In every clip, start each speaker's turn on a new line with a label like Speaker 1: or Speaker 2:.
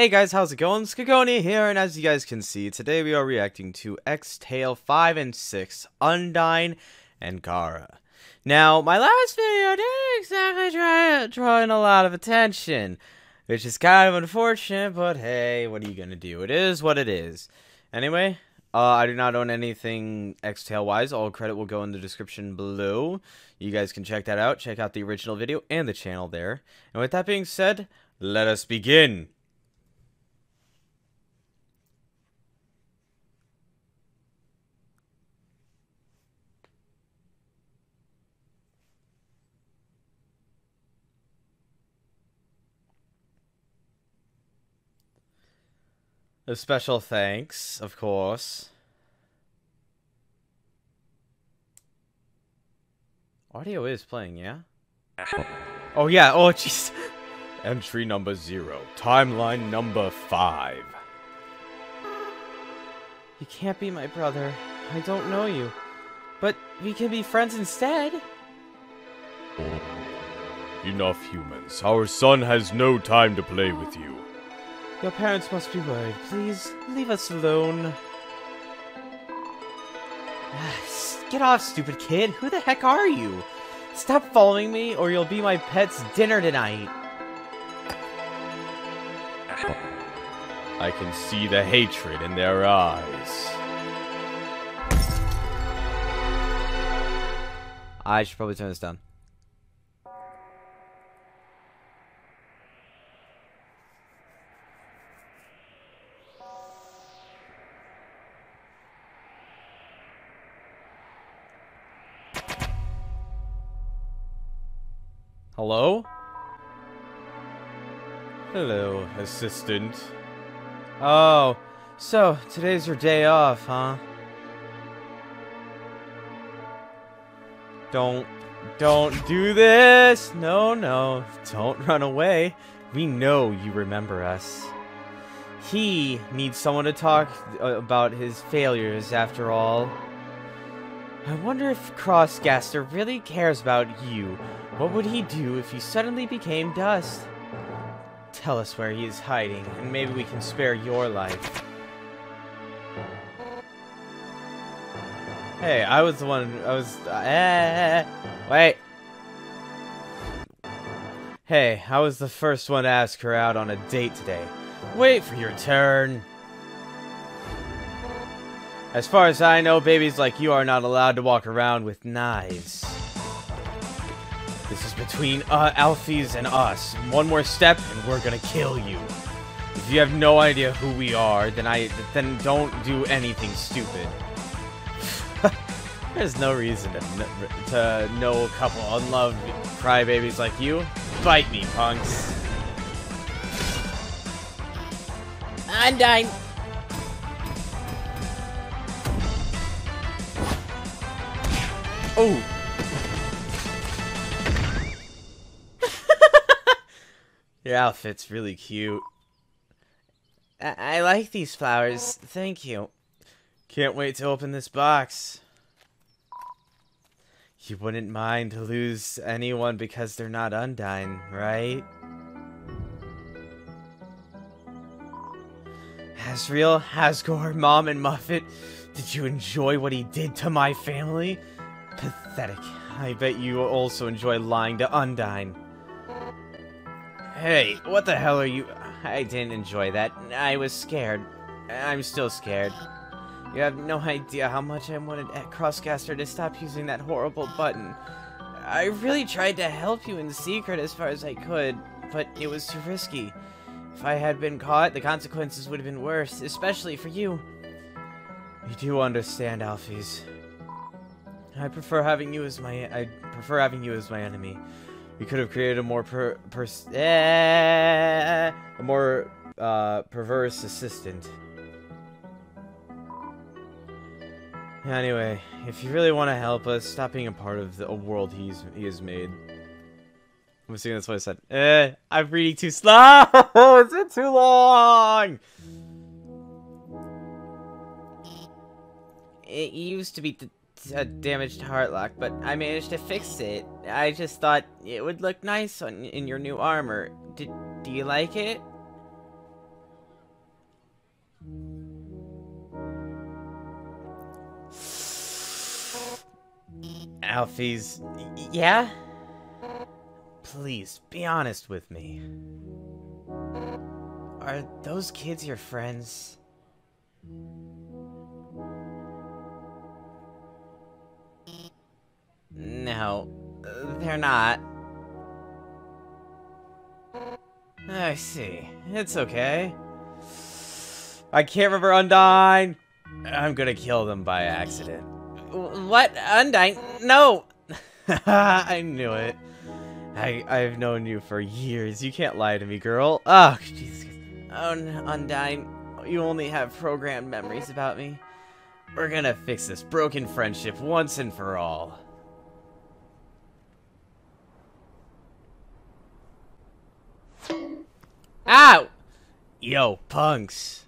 Speaker 1: Hey guys, how's it going? Skagoni here, and as you guys can see, today we are reacting to X-Tale 5 and 6, Undyne and Chara. Now, my last video didn't exactly try drawing a lot of attention, which is kind of unfortunate, but hey, what are you gonna do? It is what it is. Anyway, uh, I do not own anything X-Tale wise. All credit will go in the description below. You guys can check that out. Check out the original video and the channel there. And with that being said, let us begin. A special thanks, of course. Audio is playing, yeah? Oh, yeah. Oh, jeez. Entry number zero. Timeline number five. You can't be my brother. I don't know you. But we can be friends instead.
Speaker 2: Enough humans. Our son has no time to play with you.
Speaker 1: Your parents must be worried. Please, leave us alone. Get off, stupid kid. Who the heck are you? Stop following me, or you'll be my pet's dinner tonight.
Speaker 2: I can see the hatred in their eyes.
Speaker 1: I should probably turn this down. Hello? Hello, assistant. Oh, so today's your day off, huh? Don't, don't do this! No, no, don't run away. We know you remember us. He needs someone to talk uh, about his failures, after all. I wonder if Cross Gaster really cares about you what would he do if he suddenly became dust? Tell us where he is hiding, and maybe we can spare your life. Hey, I was the one, I was, uh, eh, wait. Hey, I was the first one to ask her out on a date today. Wait for your turn. As far as I know, babies like you are not allowed to walk around with knives. This is between uh, Alphys and us. One more step, and we're gonna kill you. If you have no idea who we are, then I then don't do anything stupid. There's no reason to, to know a couple unloved crybabies like you. Bite me, punks.
Speaker 3: Undyne.
Speaker 1: Oh. Your outfit's really cute. I, I like these flowers. Thank you. Can't wait to open this box. You wouldn't mind to lose anyone because they're not Undyne, right? Asriel, Asgore, Mom, and Muffet, did you enjoy what he did to my family? Pathetic. I bet you also enjoy lying to Undyne. Hey, what the hell are you... I didn't enjoy that. I was scared. I'm still scared. You have no idea how much I wanted Cross Gaster to stop using that horrible button. I really tried to help you in secret as far as I could, but it was too risky. If I had been caught, the consequences would have been worse, especially for you. You do understand, Alphys. I prefer having you as my I prefer having you as my enemy. We could have created a more per, eh, a more uh, perverse assistant. Anyway, if you really want to help us, stop being a part of the, world he's he has made. I'm assuming that's what I said. Eh, I'm reading too slow. Is it too long?
Speaker 3: It used to be a damaged heartlock, but I managed to fix it. I just thought it would look nice on, in your new armor. Did do you like it?
Speaker 1: Alphys... yeah? Please, be honest with me. Are those kids your friends? No, they're not. I see. It's okay. I can't remember Undyne. I'm gonna kill them by accident. What? Undyne? No! I knew it. I, I've known you for years. You can't lie to me, girl. Oh, Jesus. Oh, Undyne. You only have programmed memories about me. We're gonna fix this broken friendship once and for all. Ow! Yo, punks.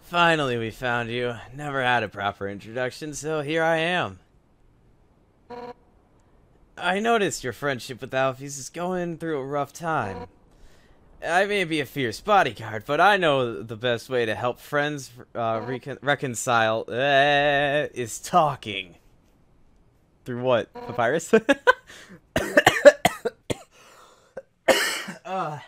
Speaker 1: Finally, we found you. Never had a proper introduction, so here I am. I noticed your friendship with Alphys is going through a rough time. I may be a fierce bodyguard, but I know the best way to help friends uh, recon reconcile uh, is talking. Through what? Papyrus? uh,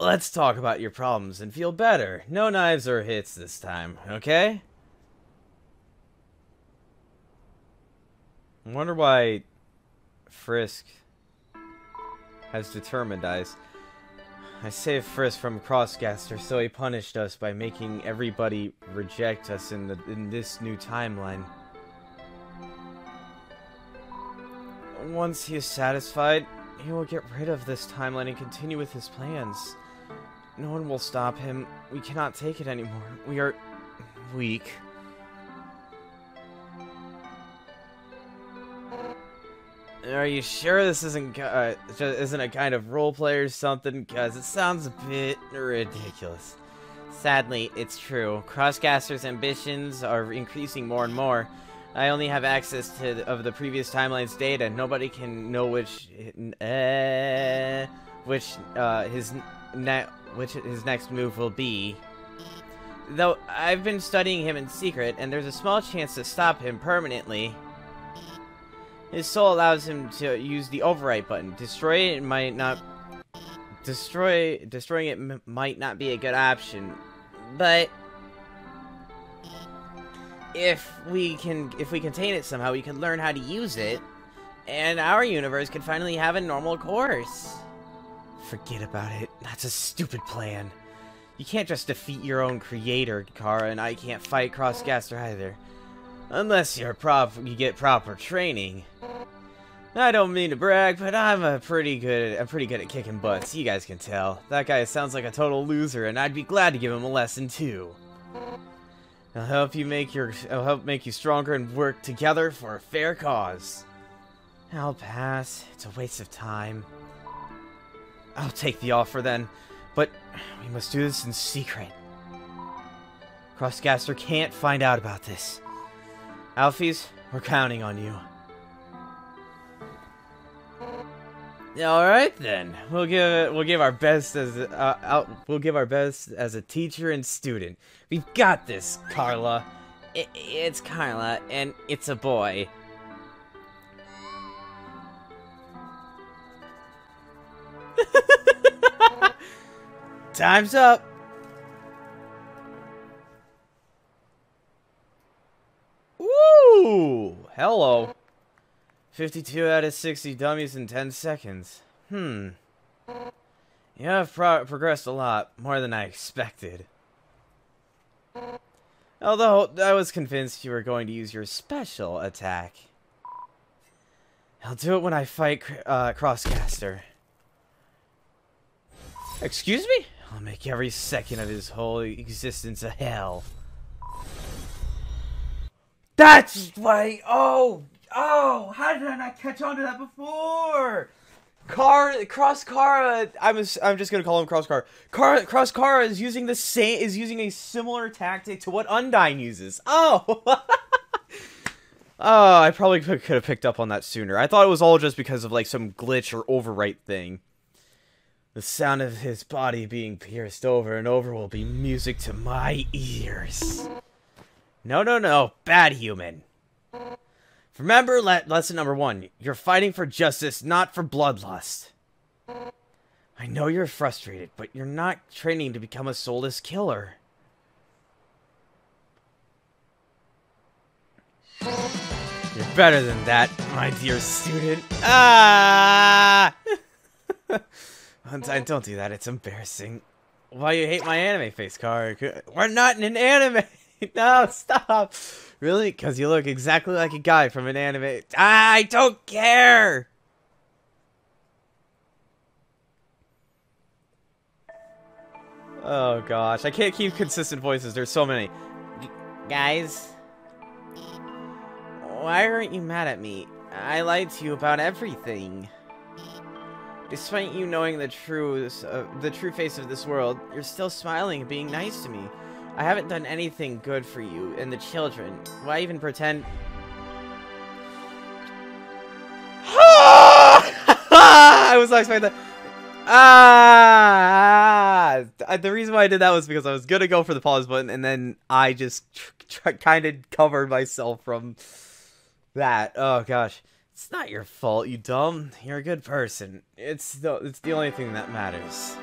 Speaker 1: let's talk about your problems and feel better. No knives or hits this time, okay? I wonder why Frisk has determined eyes. I saved Frisk from Cross Gaster, so he punished us by making everybody reject us in the in this new timeline. Once he is satisfied, he will get rid of this timeline and continue with his plans. No one will stop him. We cannot take it anymore. We are weak. Are you sure this isn't uh, isn't a kind of roleplay or something? Because it sounds a bit ridiculous. Sadly, it's true. Cross Gaster's ambitions are increasing more and more. I only have access to the, of the previous timeline's data. Nobody can know which uh, which uh, his ne which his next move will be. Though I've been studying him in secret, and there's a small chance to stop him permanently. His soul allows him to use the overwrite button. Destroy it might not... Destroy... Destroying it might not be a good option. But... If we can... If we contain it somehow, we can learn how to use it. And our universe can finally have a normal course. Forget about it. That's a stupid plan. You can't just defeat your own creator, Chara, and I can't fight Cross Gaster either. Unless you're prop you get proper training. I don't mean to brag, but I'm a pretty good I'm pretty good at kicking butts. You guys can tell. That guy sounds like a total loser, and I'd be glad to give him a lesson too. I'll help you make your I'll help make you stronger and work together for a fair cause. I'll pass. It's a waste of time. I'll take the offer then, but we must do this in secret. Cross Gaster can't find out about this. Alphys, we're counting on you. All right then. We'll give we'll give our best as uh, out, we'll give our best as a teacher and student. We've got this, Carla. I, it's Carla, and it's a boy. Time's up. Hello. 52 out of 60 dummies in 10 seconds. Hmm. You have pro progressed a lot, more than I expected. Although, I was convinced you were going to use your special attack. I'll do it when I fight uh, Cross Gaster. Excuse me? I'll make every second of his whole existence a hell. That's why. Oh, oh! How did I not catch on to that before? Car Cross Chara. Uh, I'm a, I'm just gonna call him Cross Chara. Car Cross Chara is using the same is using a similar tactic to what Undyne uses. Oh. Oh, I probably could have picked up on that sooner. I thought it was all just because of like some glitch or overwrite thing. The sound of his body being pierced over and over will be music to my ears. No, no, no. Bad human. Remember le lesson number one. You're fighting for justice, not for bloodlust. I know you're frustrated, but you're not training to become a soulless killer. You're better than that, my dear student. Ah! don't do that, it's embarrassing. Why you hate my anime face, Car? We're not in an anime! no, stop! Really? Because you look exactly like a guy from an anime. Ah, I don't care! Oh gosh, I can't keep consistent voices. There's so many. G guys? Why aren't you mad at me? I lied to you about everything. Despite you knowing the truth, uh, the true face of this world, you're still smiling and being nice to me. I haven't done anything good for you and the children. Why even pretend? I was not expecting that. Ah! The reason why I did that was because I was gonna go for the pause button, and then I just kind of covered myself from that. Oh gosh, it's not your fault, you dumb. You're a good person. It's the it's the only thing that matters.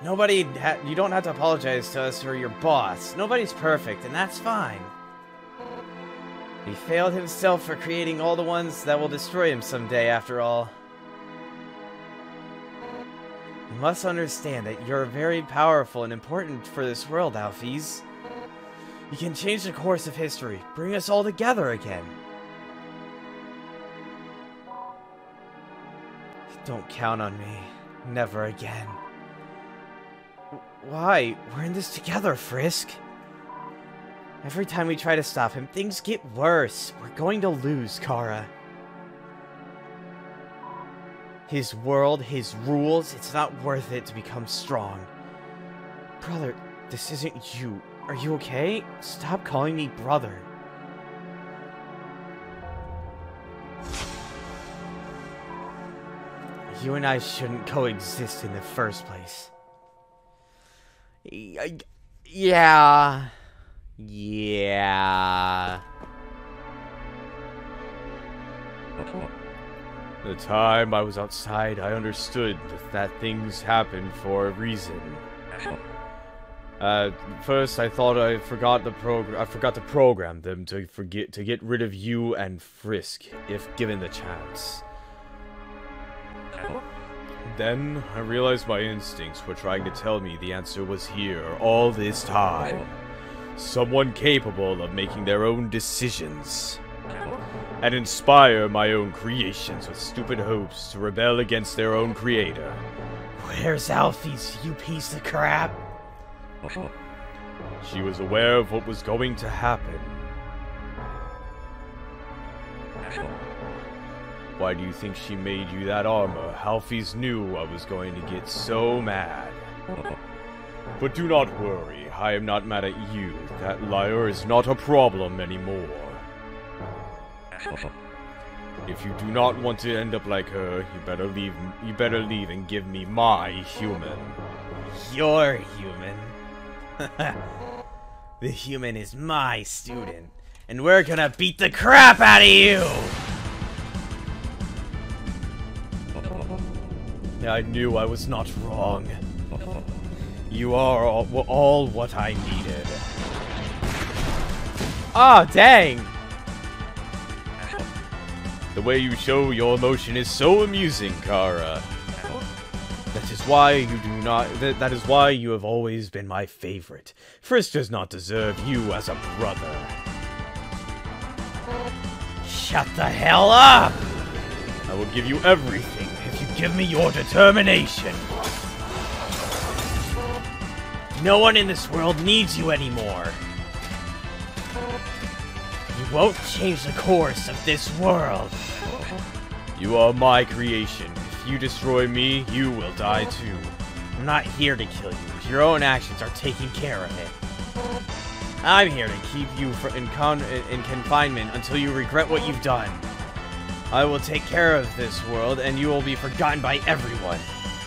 Speaker 1: Nobody, you don't have to apologize to us or your boss. Nobody's perfect, and that's fine. He failed himself for creating all the ones that will destroy him someday, after all. You must understand that you're very powerful and important for this world, Alphys. You can change the course of history, bring us all together again. Don't count on me. Never again. Why? We're in this together, Frisk. Every time we try to stop him, things get worse. We're going to lose, Chara. His world, his rules, it's not worth it to become strong. Brother, this isn't you. Are you okay? Stop calling me brother. You and I shouldn't coexist in the first place. Yeah. Yeah.
Speaker 2: The time I was outside, I understood that things happen for a reason. Uh, first I thought I forgot the program. I forgot to program them to forget to get rid of you and Frisk if given the chance. Then I realized my instincts were trying to tell me the answer was here all this time. Someone capable of making their own decisions. And inspire my own creations with stupid hopes to rebel against their own creator.
Speaker 1: Where's Alphys, you piece of crap?
Speaker 2: She was aware of what was going to happen. Why do you think she made you that armor? Alphys knew I was going to get so mad. But do not worry, I am not mad at you. That liar is not a problem anymore. If you do not want to end up like her, you better leave you better leave and give me my human.
Speaker 1: Your human. the human is my student, and we're gonna beat the crap out of you! I knew I was not wrong. You are all, all what I needed. Oh, dang!
Speaker 2: The way you show your emotion is so amusing, Chara.
Speaker 1: That is why you do not- that, is why you have always been my favorite. Frisk does not deserve you as a brother. Shut the hell up!
Speaker 2: I will give you everything
Speaker 1: give me your determination. No one in this world needs you anymore. You won't change the course of this world.
Speaker 2: You are my creation. If you destroy me, you will die too.
Speaker 1: I'm not here to kill you. Your own actions are taking care of it. I'm here to keep you in, in confinement until you regret what you've done. I will take care of this world, and you will be forgotten by everyone.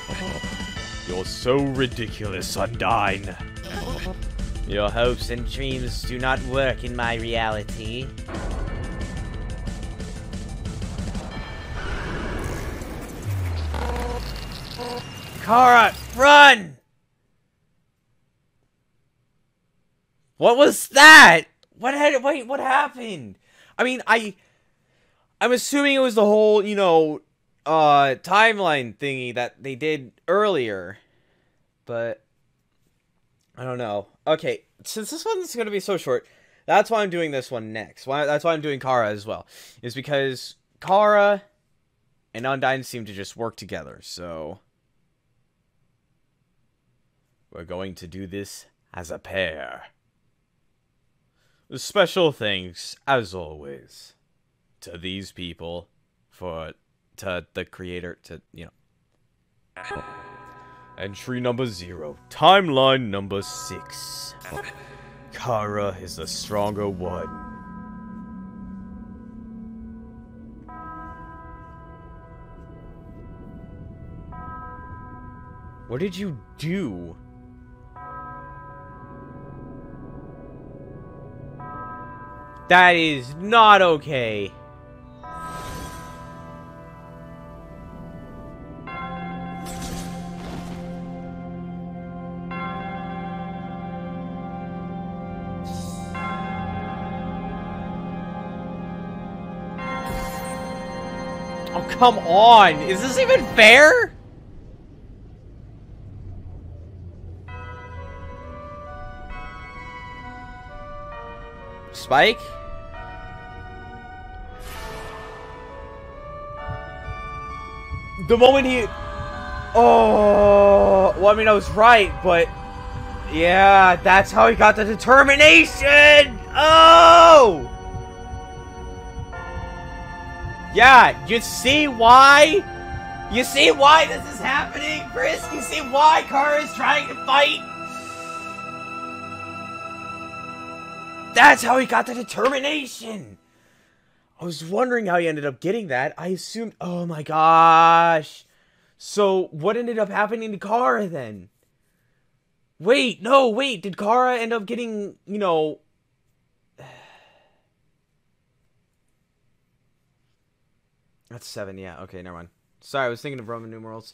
Speaker 2: You're so ridiculous, Undyne.
Speaker 1: Your hopes and dreams do not work in my reality. Chara, run! What was that? What had, wait, what happened? I mean, I I'm assuming it was the whole, you know, uh timeline thingy that they did earlier. But I don't know. Okay, since this one's going to be so short, that's why I'm doing this one next. Why that's why I'm doing Chara as well. Is because Chara and Undyne seem to just work together. So we're going to do this as a pair. Special thanks, as always, to these people for to the creator to you know. Entry number zero. Timeline number six. Chara is the stronger one. What did you do? That is not okay. Come on. Is this even fair? Spike? The moment he... Oh... Well, I mean, I was right, but... Yeah, that's how he got the determination! Oh! Yeah, you see why? You see why this is happening, Chris? You see why Chara is trying to fight? That's how he got the determination! I was wondering how he ended up getting that. I assumed... Oh my gosh. So, what ended up happening to Chara then? Wait, no, wait. Did Kara end up getting, you know... That's seven, yeah. Okay, never mind. Sorry, I was thinking of Roman numerals.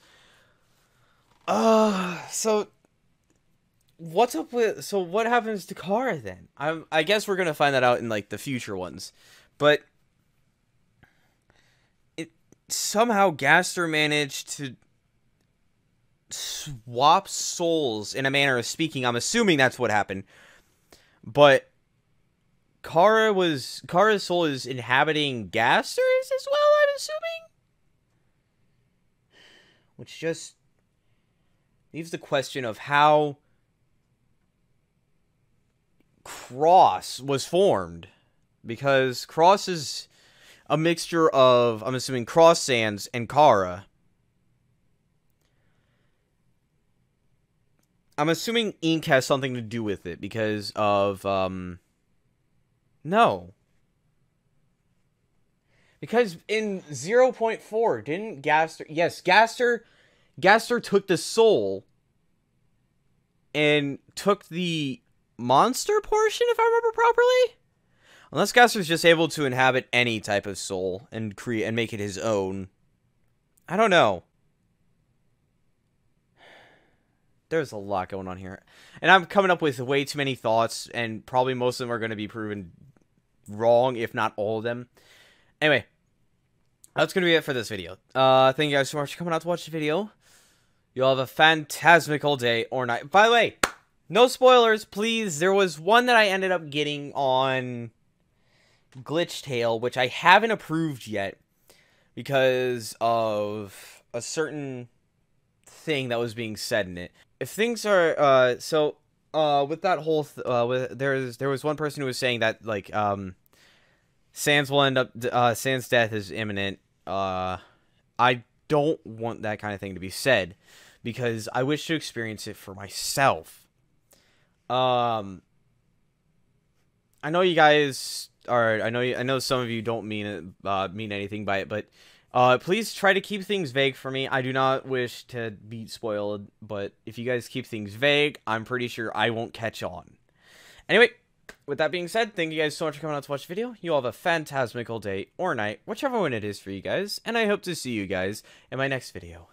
Speaker 1: Uh, so what's up with so what happens to Chara then? I'm I guess we're gonna find that out in like the future ones, but it somehow Gaster managed to swap souls in a manner of speaking. I'm assuming that's what happened, but Chara was Chara's soul is inhabiting Gaster's as well. I'm assuming, which just leaves the question of how Cross was formed because Cross is a mixture of I'm assuming Cross Sans and Chara. I'm assuming ink has something to do with it because of um no. Because in 0.4 didn't Gaster yes, Gaster Gaster took the soul and took the monster portion, if I remember properly. Unless Gaster's just able to inhabit any type of soul and create and make it his own. I don't know. There's a lot going on here. And I'm coming up with way too many thoughts, and probably most of them are going to be proven wrong, if not all of them. Anyway, that's going to be it for this video. Uh, thank you guys so much for coming out to watch the video. You'll have a phantasmical day or night. By the way, no spoilers, please. There was one that I ended up getting on Glitchtale, which I haven't approved yet because of a certain thing that was being said in it. If things are uh so uh with that whole th- uh with there's there was one person who was saying that like um Sans will end up uh Sans death is imminent. Uh I don't want that kind of thing to be said because I wish to experience it for myself. Um, I know you guys are. I know. You, I know some of you don't mean it. Uh, mean anything by it, but uh, please try to keep things vague for me. I do not wish to be spoiled, but if you guys keep things vague, I'm pretty sure I won't catch on. Anyway, with that being said, thank you guys so much for coming out to watch the video. You all have a phantasmical day or night, whichever one it is for you guys, and I hope to see you guys in my next video.